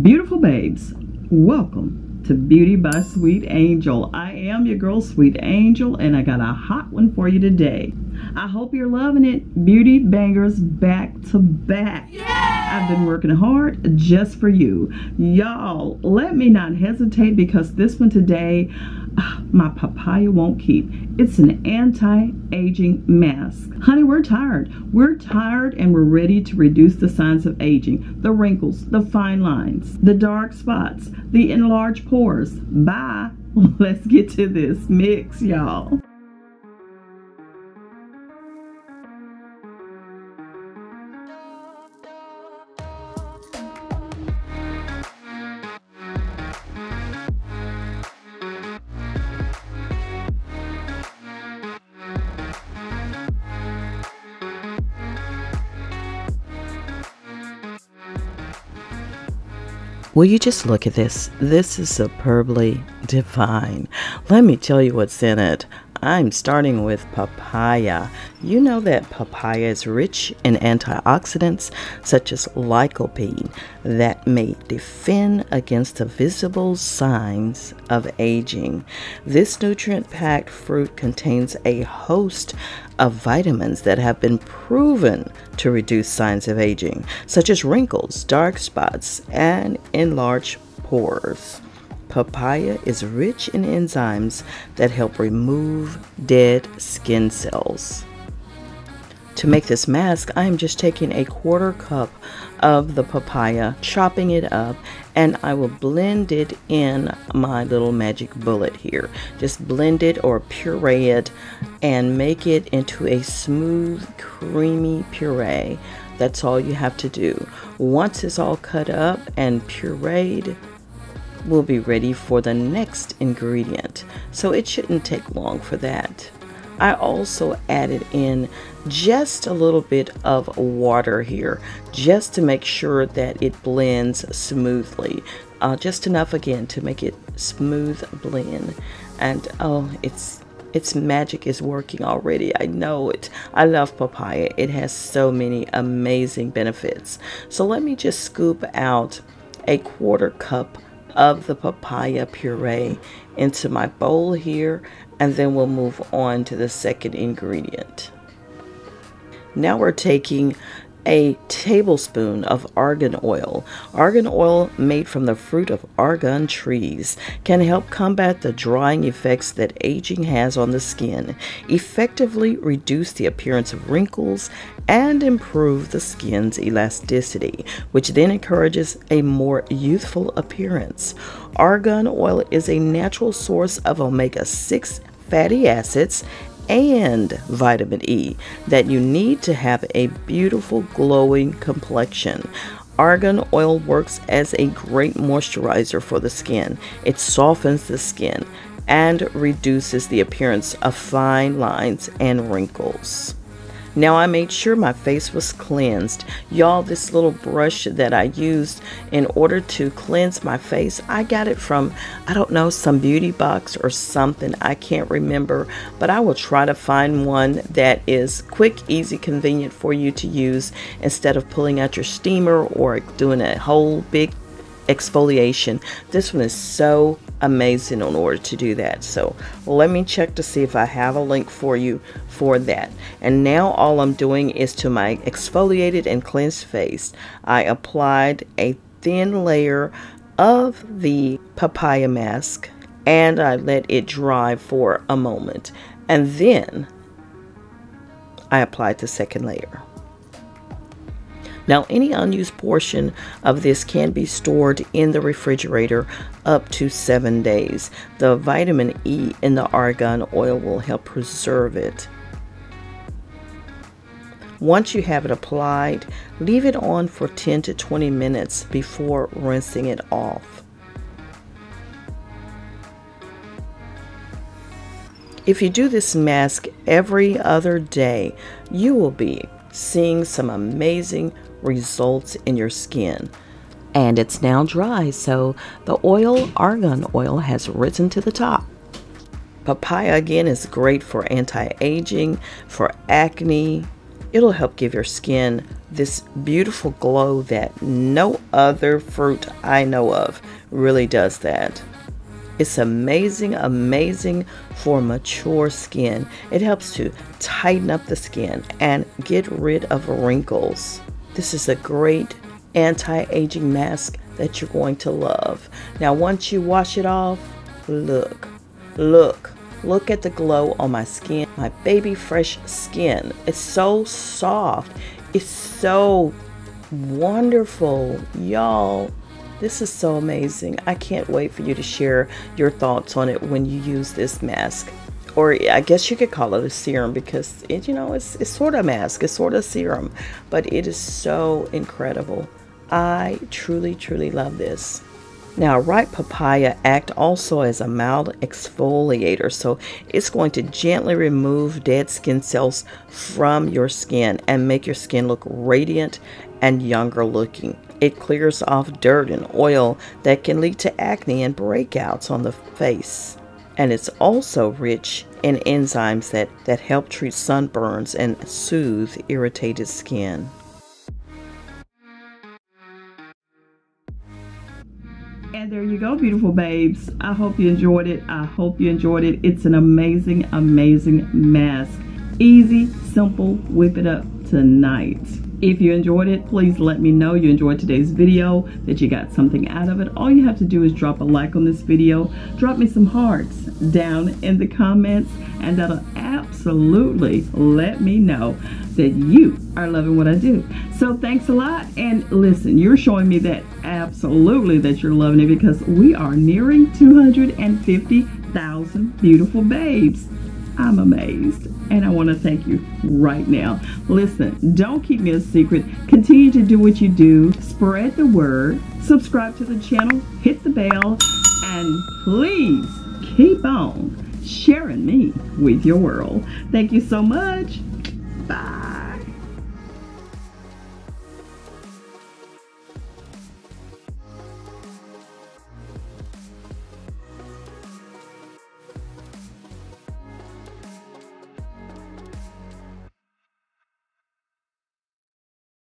Beautiful babes, welcome to Beauty by Sweet Angel. I am your girl, Sweet Angel, and I got a hot one for you today. I hope you're loving it. Beauty bangers back to back. I've been working hard just for you. Y'all, let me not hesitate because this one today, ah, my papaya won't keep. It's an anti-aging mask. Honey, we're tired. We're tired and we're ready to reduce the signs of aging. The wrinkles, the fine lines, the dark spots, the enlarged pores. Bye. Let's get to this mix, y'all. Will you just look at this? This is superbly divine. Let me tell you what's in it. I'm starting with papaya. You know that papaya is rich in antioxidants such as lycopene that may defend against the visible signs of aging. This nutrient packed fruit contains a host of vitamins that have been proven to reduce signs of aging, such as wrinkles, dark spots, and enlarged pores. Papaya is rich in enzymes that help remove dead skin cells. To make this mask, I am just taking a quarter cup of the papaya, chopping it up, and I will blend it in my little magic bullet here. Just blend it or puree it and make it into a smooth, creamy puree. That's all you have to do. Once it's all cut up and pureed, we'll be ready for the next ingredient. So it shouldn't take long for that. I also added in just a little bit of water here just to make sure that it blends smoothly. Uh, just enough again to make it smooth blend. And oh, it's its magic is working already. I know it. I love papaya. It has so many amazing benefits. So let me just scoop out a quarter cup of the papaya puree into my bowl here and then we'll move on to the second ingredient. Now we're taking a tablespoon of argan oil. Argan oil made from the fruit of argan trees can help combat the drying effects that aging has on the skin, effectively reduce the appearance of wrinkles, and improve the skin's elasticity, which then encourages a more youthful appearance. Argan oil is a natural source of omega 6 fatty acids and vitamin E that you need to have a beautiful glowing complexion. Argan oil works as a great moisturizer for the skin. It softens the skin and reduces the appearance of fine lines and wrinkles. Now I made sure my face was cleansed. Y'all, this little brush that I used in order to cleanse my face, I got it from, I don't know, some beauty box or something. I can't remember, but I will try to find one that is quick, easy, convenient for you to use instead of pulling out your steamer or doing a whole big exfoliation. This one is so amazing in order to do that. So let me check to see if I have a link for you for that. And now all I'm doing is to my exfoliated and cleansed face, I applied a thin layer of the papaya mask and I let it dry for a moment. And then I applied the second layer. Now, any unused portion of this can be stored in the refrigerator up to seven days. The vitamin E in the argan oil will help preserve it. Once you have it applied, leave it on for 10 to 20 minutes before rinsing it off. If you do this mask every other day, you will be seeing some amazing results in your skin. And it's now dry, so the oil, argan oil, has risen to the top. Papaya again is great for anti-aging, for acne, It'll help give your skin this beautiful glow that no other fruit I know of really does that. It's amazing, amazing for mature skin. It helps to tighten up the skin and get rid of wrinkles. This is a great anti-aging mask that you're going to love. Now, once you wash it off, look, look, look at the glow on my skin, my baby fresh skin. It's so soft. It's so wonderful. Y'all, this is so amazing. I can't wait for you to share your thoughts on it when you use this mask. Or I guess you could call it a serum because it, you know, it's, it's sort of a mask, it's sort of serum, but it is so incredible. I truly, truly love this. Now, ripe papaya act also as a mild exfoliator, so it's going to gently remove dead skin cells from your skin and make your skin look radiant and younger looking. It clears off dirt and oil that can lead to acne and breakouts on the face. And it's also rich in enzymes that, that help treat sunburns and soothe irritated skin. And there you go, beautiful babes. I hope you enjoyed it. I hope you enjoyed it. It's an amazing, amazing mask. Easy, simple, whip it up tonight. If you enjoyed it, please let me know you enjoyed today's video, that you got something out of it. All you have to do is drop a like on this video, drop me some hearts down in the comments, and that'll absolutely let me know that you are loving what I do. So thanks a lot. And listen, you're showing me that absolutely that you're loving it because we are nearing 250,000 beautiful babes. I'm amazed and I want to thank you right now. Listen, don't keep me a secret. Continue to do what you do, spread the word, subscribe to the channel, hit the bell, and please keep on sharing me with your world. Thank you so much. Bye.